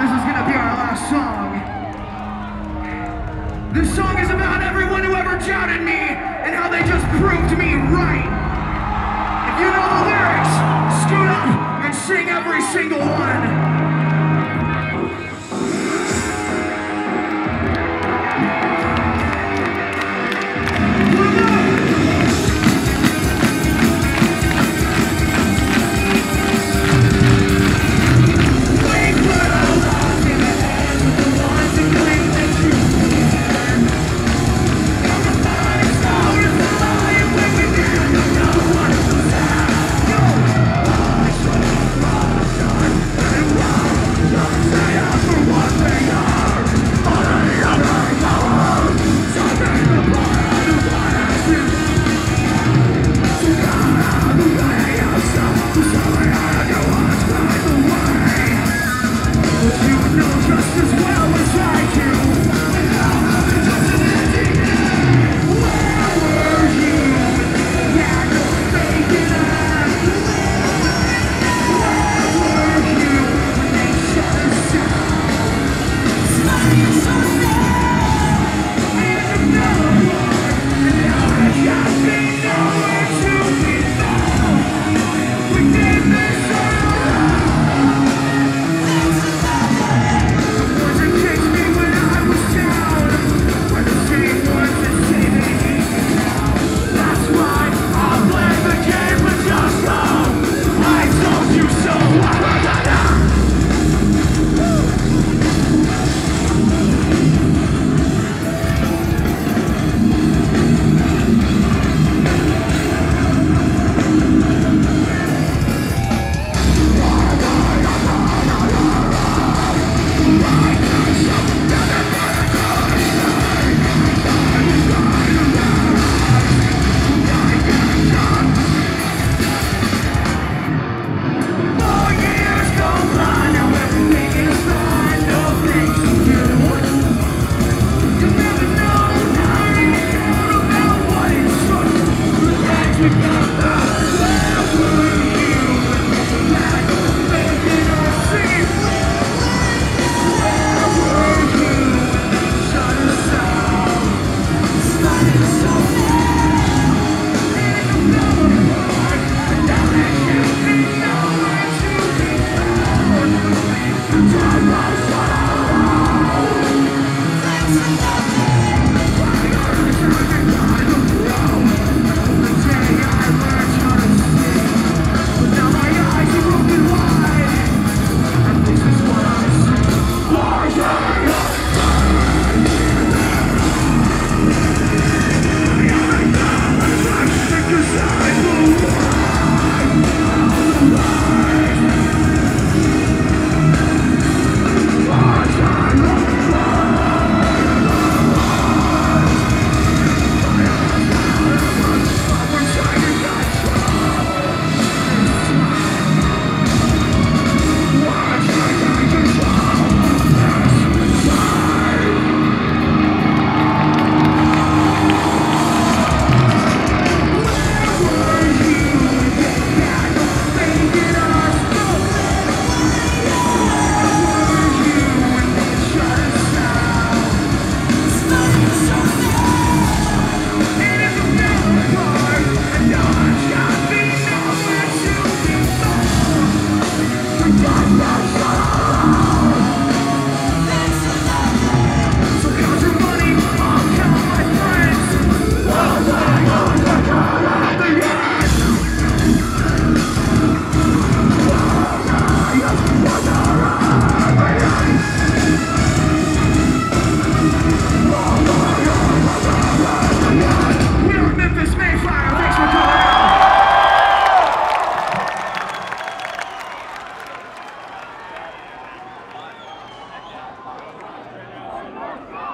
this is gonna be our last song. This song is about everyone who ever doubted me and how they just proved me right. If you know the lyrics, scoot up and sing every single one.